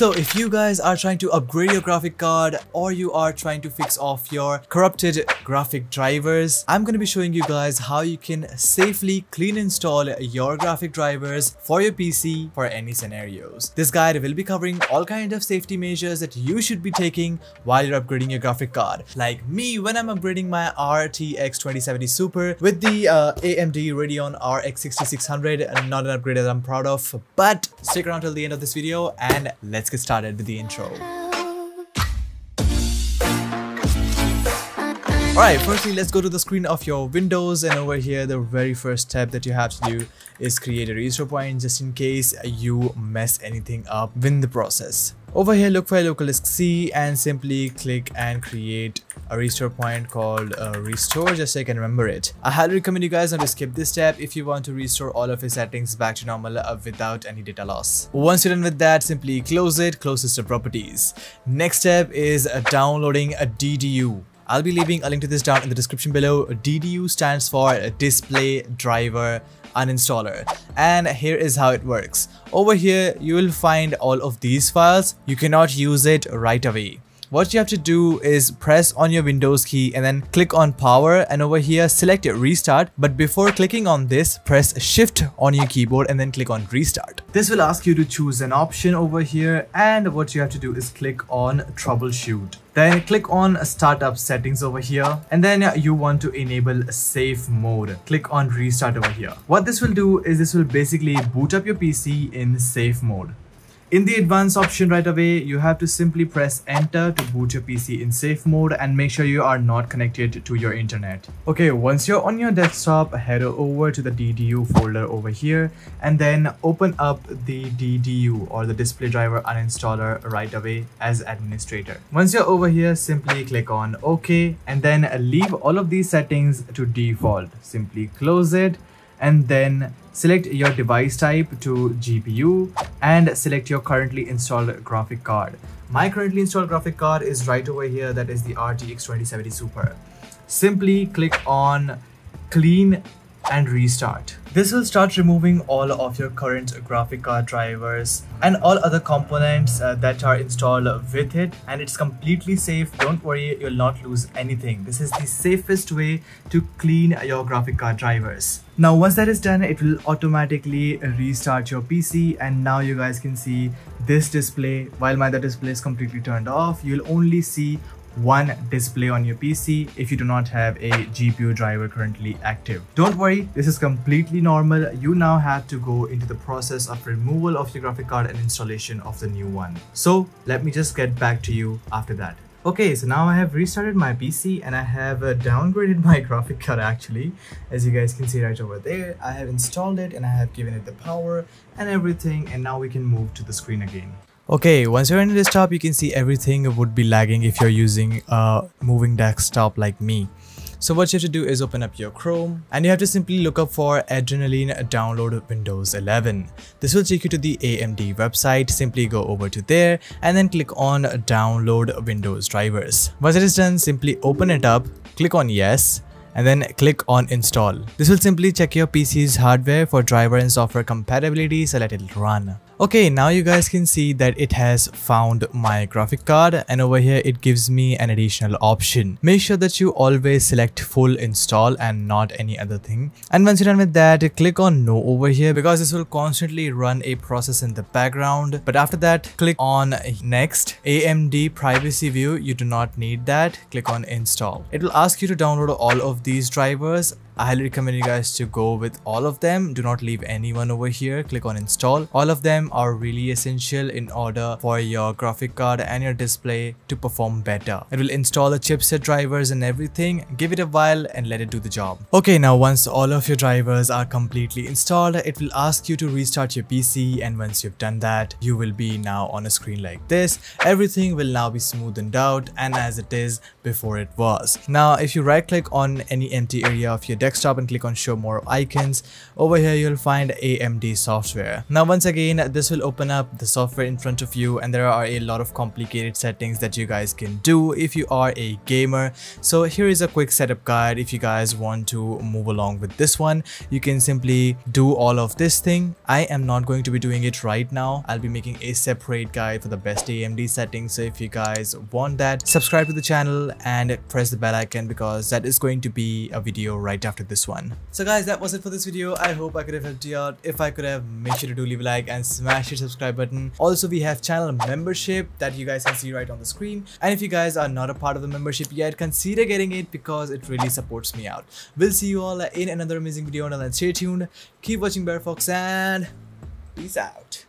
So if you guys are trying to upgrade your graphic card or you are trying to fix off your corrupted graphic drivers, I'm going to be showing you guys how you can safely clean install your graphic drivers for your PC for any scenarios. This guide will be covering all kind of safety measures that you should be taking while you're upgrading your graphic card. Like me when I'm upgrading my RTX 2070 Super with the uh, AMD Radeon RX 6600, not an upgrade that I'm proud of, but stick around till the end of this video and let's let's get started with the intro. Alright, firstly let's go to the screen of your windows and over here the very first step that you have to do is create a restore point just in case you mess anything up in the process. Over here look for a local disk C and simply click and create a restore point called uh, restore just so you can remember it. I highly recommend you guys not to skip this step if you want to restore all of your settings back to normal uh, without any data loss. Once you're done with that simply close it, close system properties. Next step is uh, downloading a DDU. I'll be leaving a link to this down in the description below. DDU stands for Display Driver Uninstaller and here is how it works. Over here you will find all of these files. You cannot use it right away what you have to do is press on your Windows key and then click on power and over here select restart but before clicking on this press shift on your keyboard and then click on restart. This will ask you to choose an option over here and what you have to do is click on troubleshoot. Then click on startup settings over here and then you want to enable safe mode. Click on restart over here. What this will do is this will basically boot up your PC in safe mode. In the advanced option right away, you have to simply press enter to boot your PC in safe mode and make sure you are not connected to your internet. Okay, once you're on your desktop, head over to the DDU folder over here and then open up the DDU or the display driver uninstaller right away as administrator. Once you're over here, simply click on OK and then leave all of these settings to default. Simply close it and then select your device type to GPU and select your currently installed graphic card. My currently installed graphic card is right over here that is the RTX 2070 Super. Simply click on clean and restart. This will start removing all of your current graphic card drivers and all other components uh, that are installed with it and it's completely safe. Don't worry, you'll not lose anything. This is the safest way to clean your graphic card drivers. Now once that is done, it will automatically restart your PC and now you guys can see this display. While my other display is completely turned off, you'll only see one display on your PC if you do not have a GPU driver currently active. Don't worry, this is completely normal. You now have to go into the process of removal of your graphic card and installation of the new one. So let me just get back to you after that. Okay, so now I have restarted my PC and I have uh, downgraded my graphic card actually. As you guys can see right over there, I have installed it and I have given it the power and everything and now we can move to the screen again. Okay, once you're in the desktop, you can see everything would be lagging if you're using a moving desktop like me. So what you have to do is open up your Chrome and you have to simply look up for Adrenalin download Windows 11. This will take you to the AMD website. Simply go over to there and then click on download Windows drivers. Once it is done, simply open it up, click on yes and then click on install. This will simply check your PC's hardware for driver and software compatibility so let it run. Okay, now you guys can see that it has found my graphic card and over here it gives me an additional option. Make sure that you always select full install and not any other thing. And once you're done with that, click on no over here because this will constantly run a process in the background. But after that, click on next. AMD privacy view, you do not need that. Click on install. It will ask you to download all of these drivers I highly recommend you guys to go with all of them. Do not leave anyone over here. Click on install. All of them are really essential in order for your graphic card and your display to perform better. It will install the chipset drivers and everything. Give it a while and let it do the job. Okay, now once all of your drivers are completely installed, it will ask you to restart your PC and once you've done that, you will be now on a screen like this. Everything will now be smoothened out and as it is before it was. Now, if you right click on any empty area of your desktop, desktop and click on show more icons. Over here you'll find AMD software. Now once again this will open up the software in front of you and there are a lot of complicated settings that you guys can do if you are a gamer. So here is a quick setup guide if you guys want to move along with this one. You can simply do all of this thing. I am not going to be doing it right now. I'll be making a separate guide for the best AMD settings. So if you guys want that, subscribe to the channel and press the bell icon because that is going to be a video right after this one. So guys, that was it for this video. I hope I could have helped you out. If I could have, make sure to do leave a like and smash your subscribe button. Also, we have channel membership that you guys can see right on the screen. And if you guys are not a part of the membership yet, consider getting it because it really supports me out. We'll see you all in another amazing video. Until then, stay tuned, keep watching BareFox and peace out.